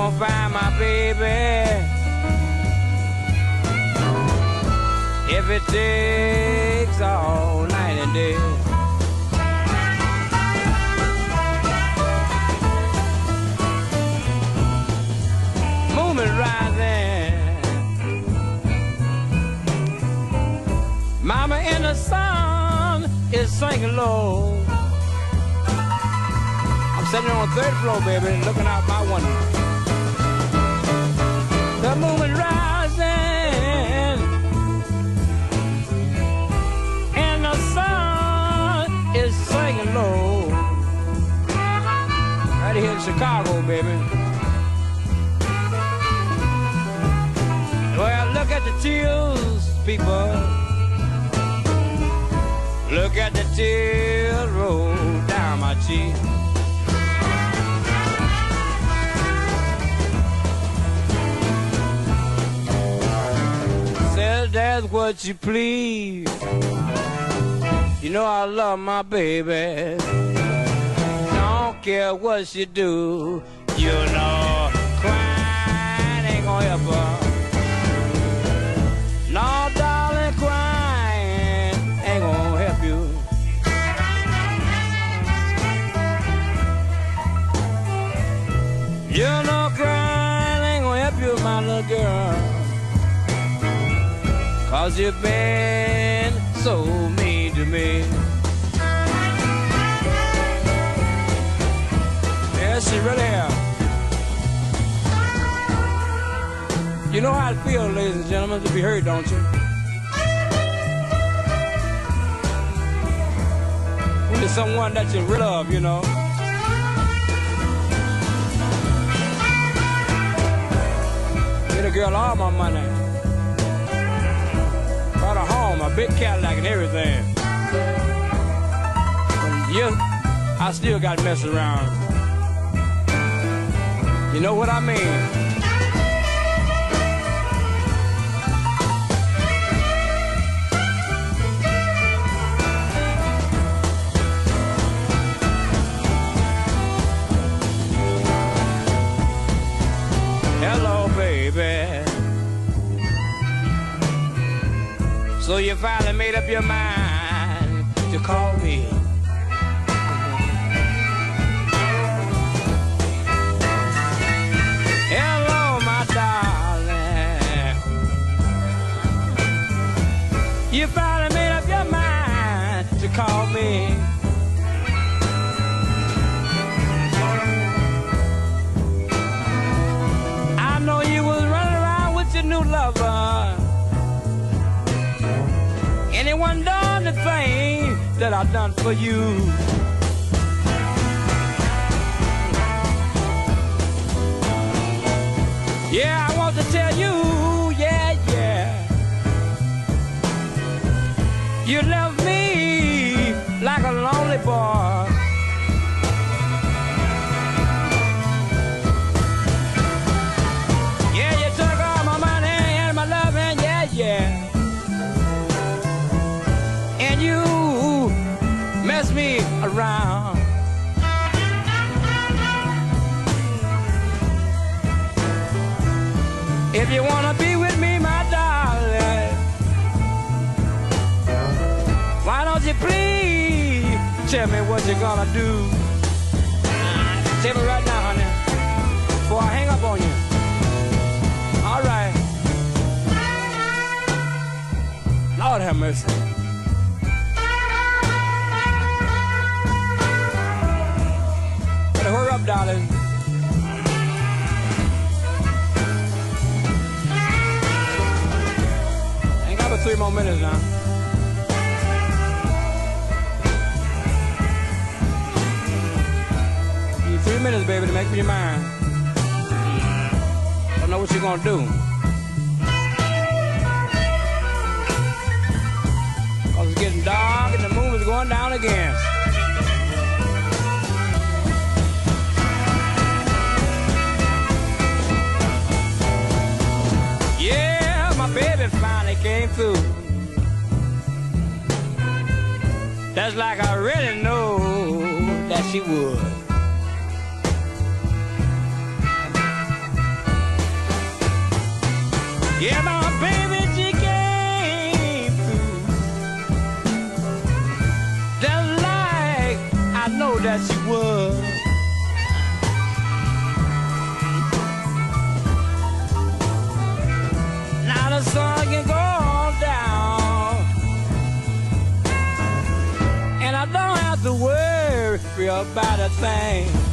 gonna find my baby. If it takes all night and day. Mama in the sun is sinking low. I'm sitting on the third floor, baby, looking out my window. The moon is rising, and the sun is sinking low. Right here in Chicago, baby. Well, look at the tears, people. Look at the tears roll down my cheek. That's what you please. You know I love my baby. Don't care what she do. You know crying ain't gonna help her. Cause you've been so mean to me. Yes, she really have. You know how it feels, ladies and gentlemen, to be hurt, don't you? When there's someone that you really love, you know. Get a girl all my money. Big Cadillac and everything. But yeah, I still got to mess around. You know what I mean? You finally made up your mind to call me. Hello, my darling. You finally thing that I done for you? Yeah, I want to tell you, tell me what you're gonna do? Tell me right now, honey, before I hang up on you. All right. Lord have mercy. Better hurry up, darling. Ain't got but three more minutes now. 30 minutes, baby, to make me your mind. I know what you're gonna do. Cause it's getting dark and the moon is going down again. Yeah, my baby finally came through. That's like I really know that she would. Yeah, my baby, she came through. I know that she sun can go on down. And I don't have to worry about a thing.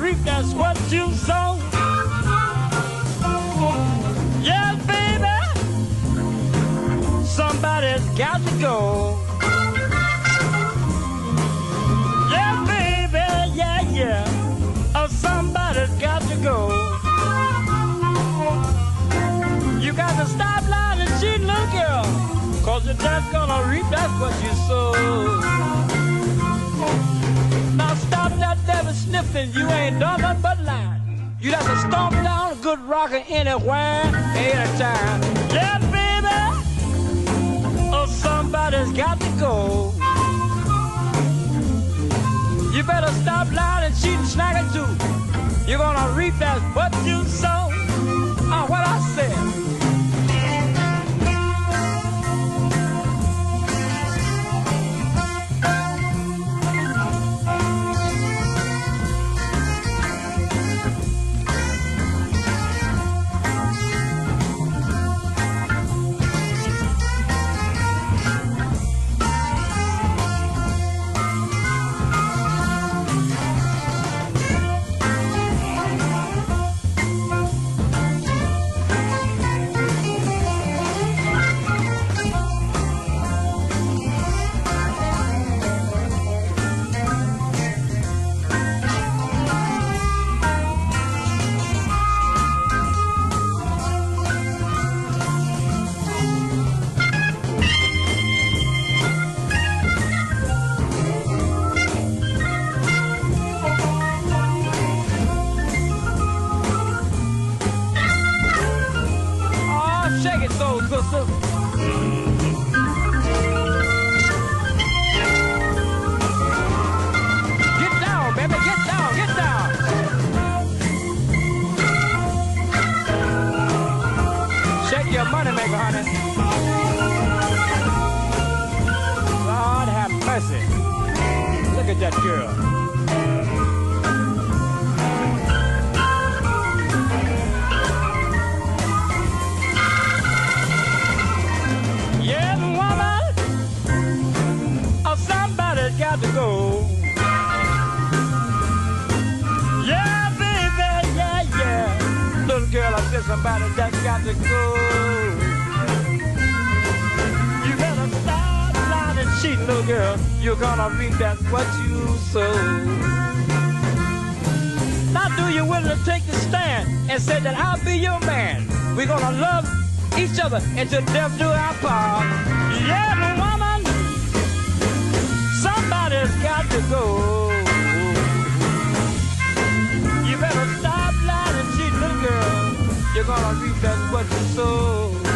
Reap that's what you sow. Yeah, baby. Somebody's got to go. Yeah, baby, yeah, yeah. Oh, somebody's got to go. You got to stop lying and cheating, little girl. Cause you're just gonna reap that's what you sow. Now stop that devil sniffing, you ain't done nothing but lying. You got to stomp down a good rocker anywhere, anytime. Yeah, baby. Oh, somebody's got to go. You better stop lying and cheating, snagging too. You're gonna reap that what you sow. Oh, what I said. Until death do you will to take a stand and said that I'll be your man We're gonna love each other and just depth do our part. Yeah, woman, somebody's got to go. You're gonna reap that's what you sow.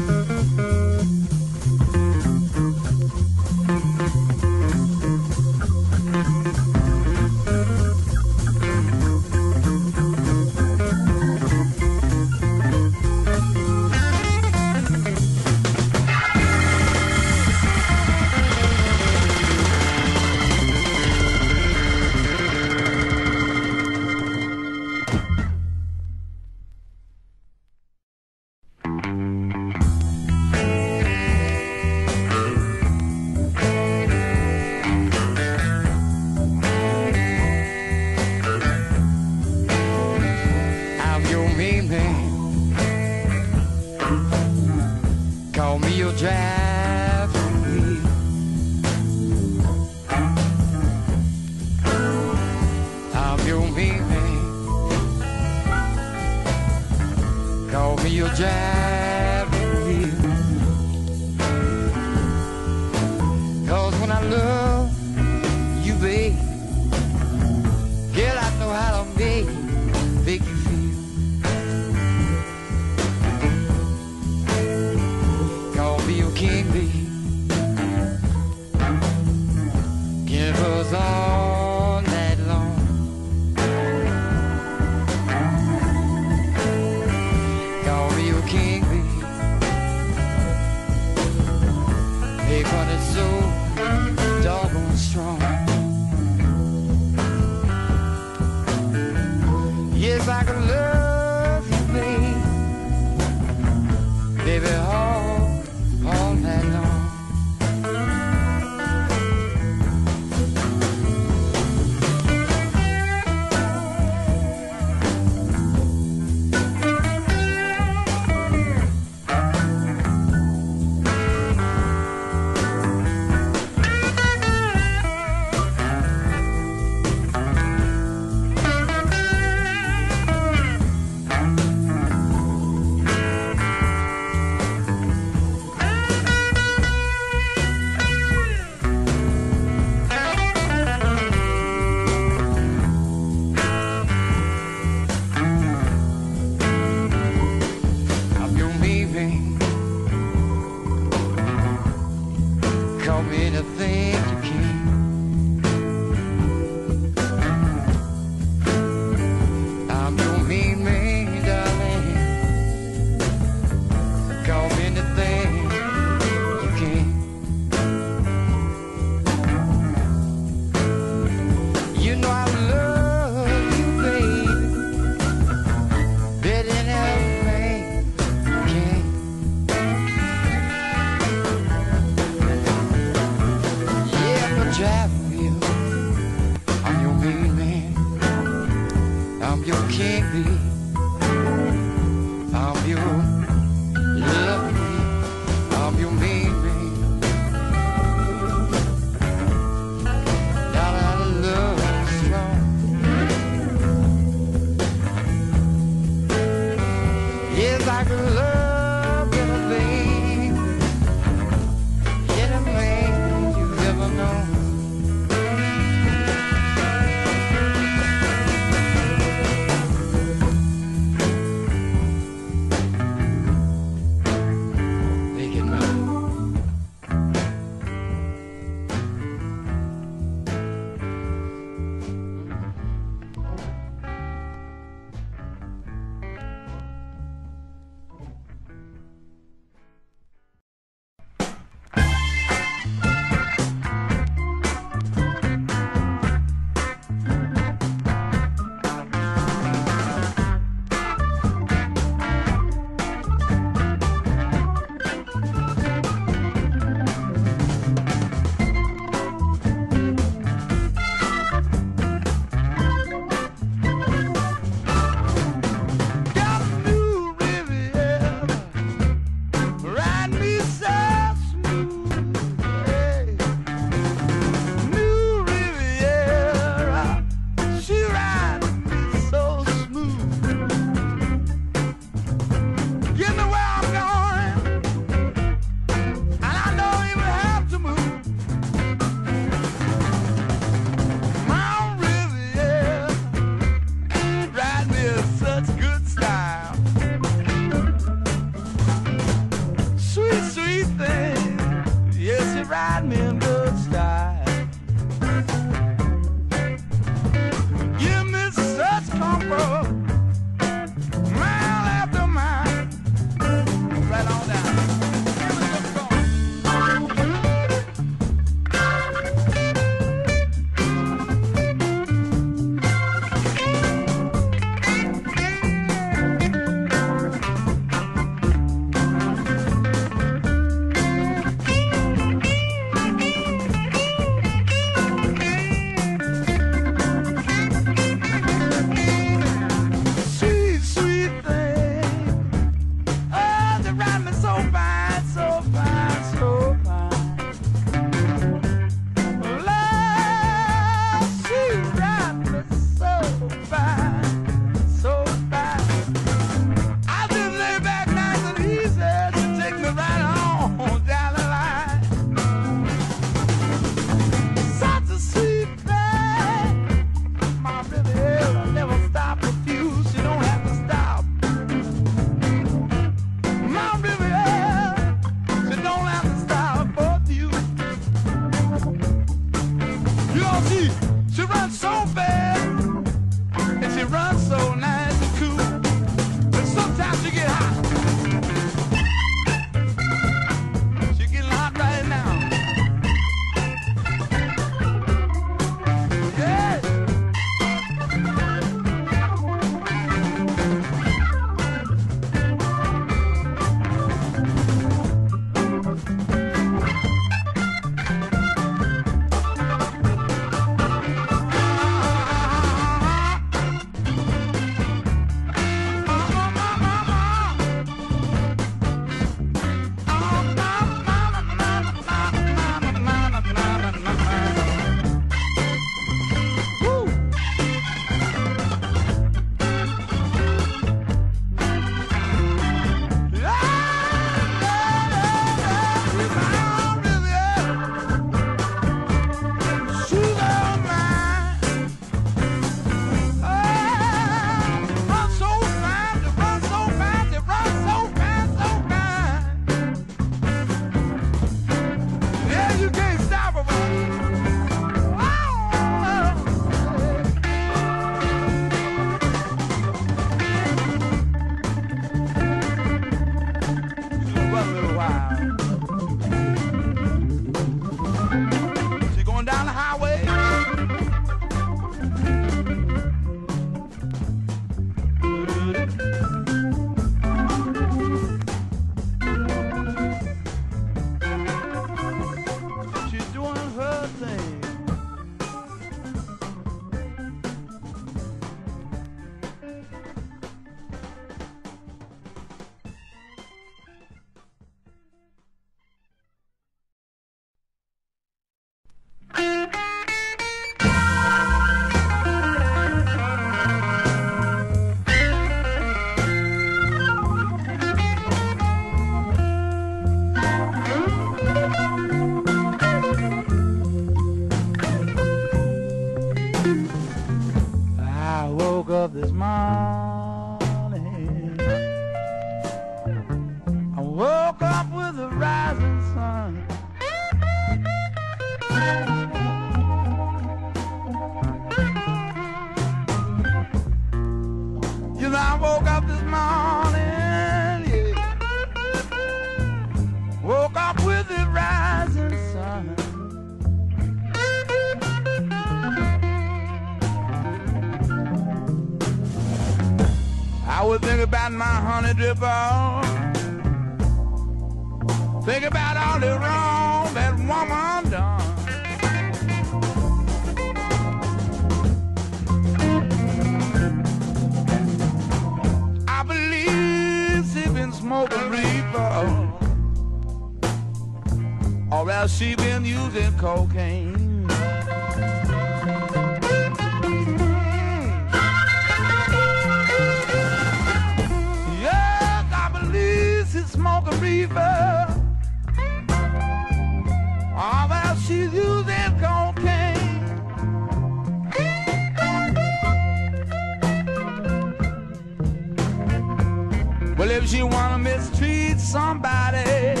somebody.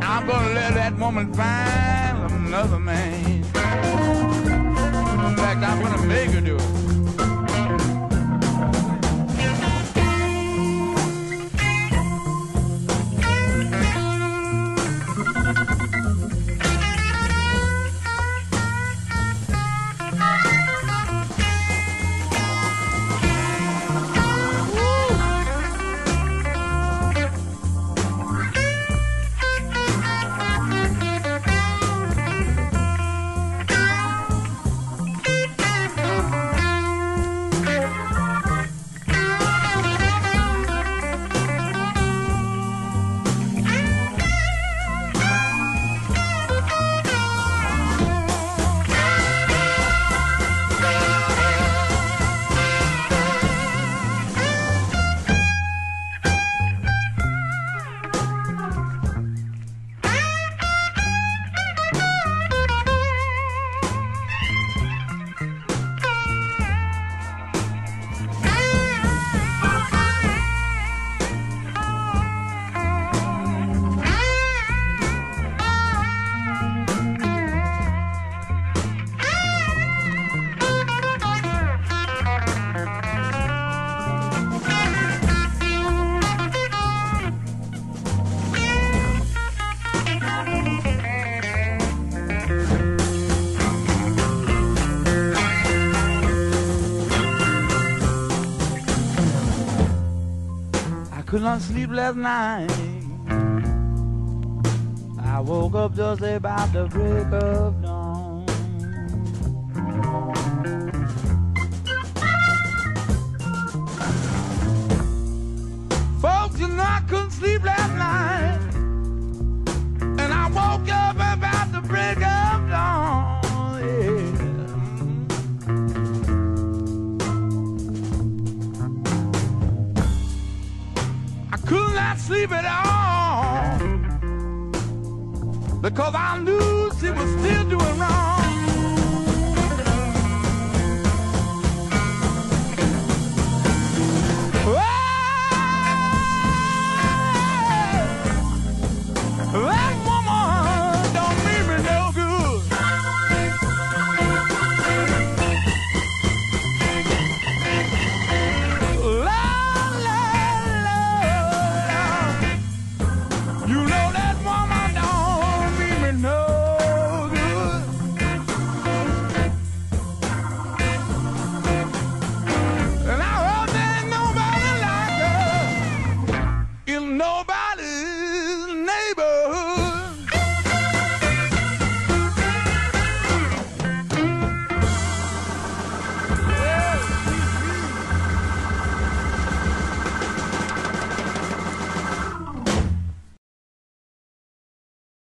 I'm gonna let that woman find another man. In fact, I'm gonna make her do it. Not sleep night. I woke up just about the break of sleep at all because I knew she was still doing wrong.